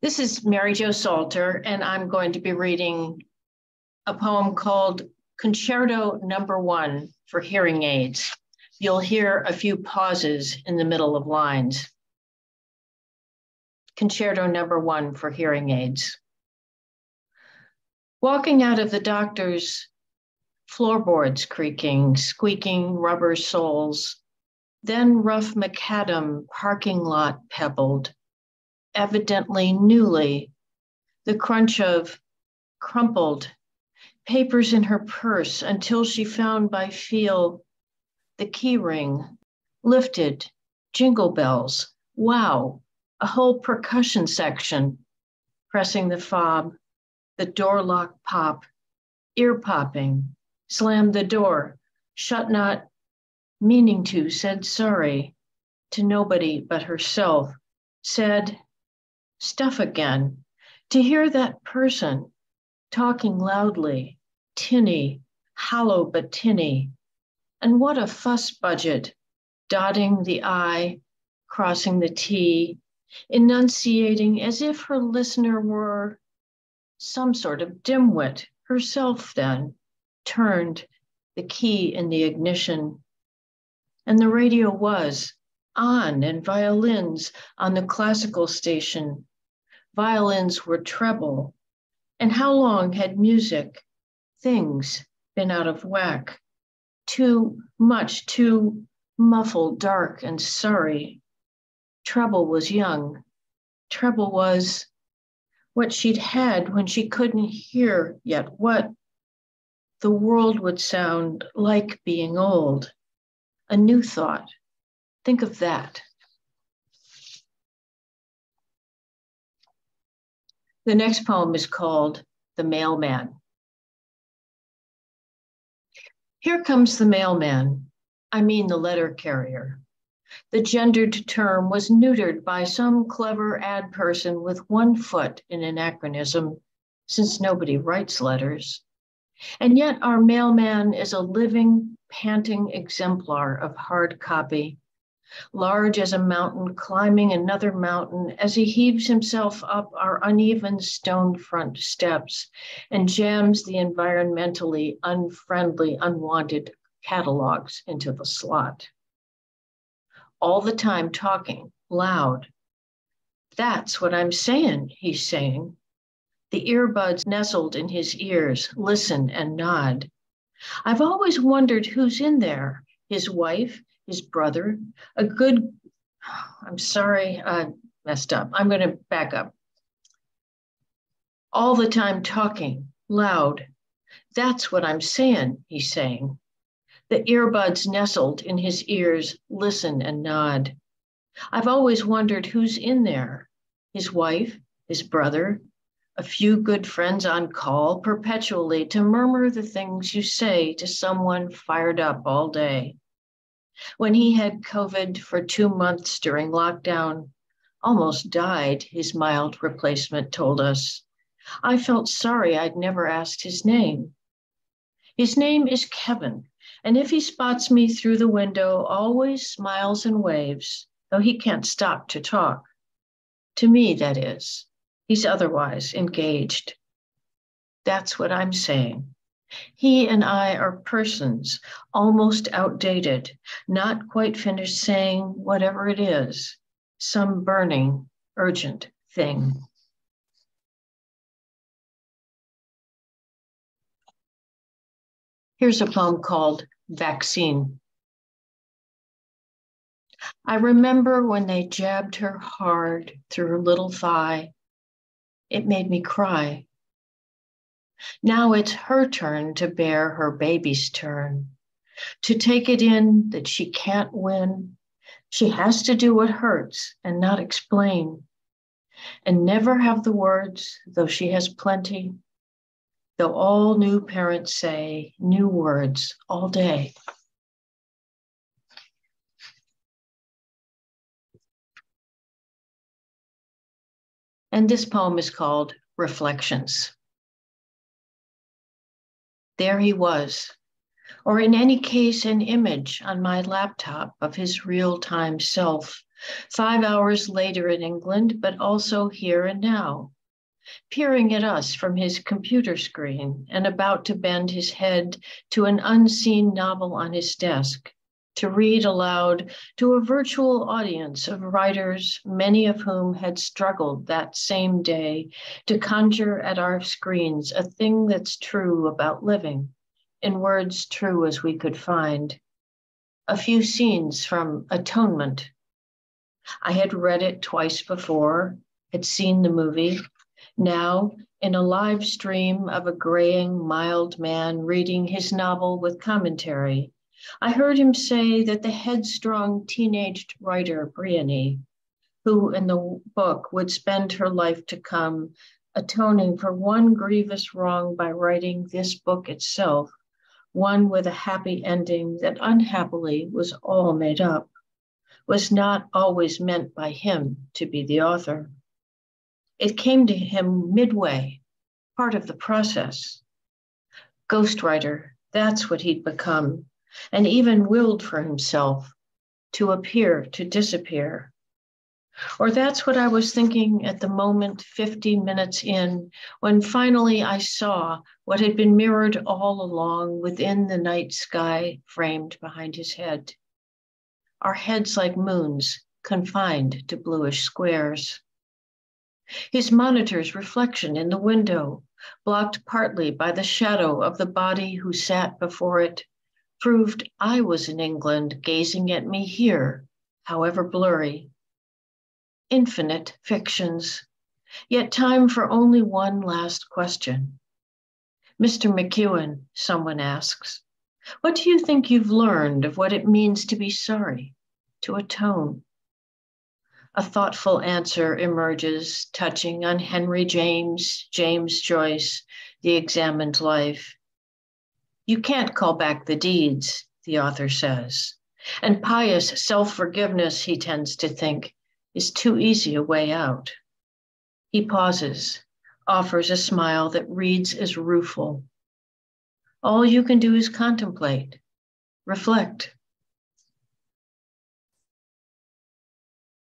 This is Mary Jo Salter, and I'm going to be reading a poem called Concerto Number One for Hearing Aids. You'll hear a few pauses in the middle of lines. Concerto Number One for Hearing Aids. Walking out of the doctor's floorboards creaking, squeaking rubber soles, then rough macadam parking lot pebbled, evidently newly, the crunch of crumpled papers in her purse until she found by feel the key ring, lifted, jingle bells, wow, a whole percussion section, pressing the fob, the door lock pop, ear popping, slammed the door, shut not, meaning to, said sorry to nobody but herself, said, stuff again, to hear that person talking loudly, tinny, hollow but tinny. And what a fuss budget, dotting the I, crossing the T, enunciating as if her listener were some sort of dimwit, herself then, turned the key in the ignition. And the radio was on, and violins on the classical station violins were treble. And how long had music, things, been out of whack? Too much, too muffled, dark, and sorry. Treble was young. Treble was what she'd had when she couldn't hear yet what the world would sound like being old. A new thought. Think of that. The next poem is called The Mailman. Here comes the mailman, I mean the letter carrier. The gendered term was neutered by some clever ad person with one foot in anachronism, since nobody writes letters. And yet our mailman is a living, panting exemplar of hard copy large as a mountain, climbing another mountain as he heaves himself up our uneven stone front steps and jams the environmentally unfriendly, unwanted catalogs into the slot. All the time talking loud. That's what I'm saying, he's saying. The earbuds nestled in his ears listen and nod. I've always wondered who's in there his wife, his brother, a good, I'm sorry, I messed up. I'm going to back up. All the time talking, loud. That's what I'm saying, he's saying. The earbuds nestled in his ears listen and nod. I've always wondered who's in there his wife, his brother, a few good friends on call perpetually to murmur the things you say to someone fired up all day. When he had COVID for two months during lockdown, almost died, his mild replacement told us. I felt sorry I'd never asked his name. His name is Kevin, and if he spots me through the window, always smiles and waves, though he can't stop to talk. To me, that is. He's otherwise engaged. That's what I'm saying. He and I are persons, almost outdated, not quite finished saying whatever it is, some burning, urgent thing. Here's a poem called Vaccine. I remember when they jabbed her hard through her little thigh. It made me cry. Now it's her turn to bear her baby's turn, to take it in that she can't win. She has to do what hurts and not explain, and never have the words, though she has plenty. Though all new parents say new words all day. And this poem is called Reflections there he was, or in any case, an image on my laptop of his real time self, Five hours later in England, but also here and now, peering at us from his computer screen and about to bend his head to an unseen novel on his desk to read aloud to a virtual audience of writers, many of whom had struggled that same day to conjure at our screens a thing that's true about living, in words true as we could find. A few scenes from Atonement. I had read it twice before, had seen the movie, now, in a live stream of a graying, mild man reading his novel with commentary, I heard him say that the headstrong teenaged writer, Briony, who in the book would spend her life to come atoning for one grievous wrong by writing this book itself, one with a happy ending that unhappily was all made up, was not always meant by him to be the author. It came to him midway, part of the process. Ghostwriter, that's what he'd become, and even willed for himself to appear, to disappear. Or that's what I was thinking at the moment 50 minutes in, when finally I saw what had been mirrored all along within the night sky framed behind his head. Our heads like moons, confined to bluish squares. His monitor's reflection in the window, blocked partly by the shadow of the body who sat before it, proved I was in England gazing at me here, however blurry. Infinite fictions, yet time for only one last question. Mr. McEwan, someone asks, what do you think you've learned of what it means to be sorry, to atone? a thoughtful answer emerges, touching on Henry James, James Joyce, The Examined Life. You can't call back the deeds, the author says. And pious self forgiveness, he tends to think, is too easy a way out. He pauses, offers a smile that reads as rueful. All you can do is contemplate, reflect,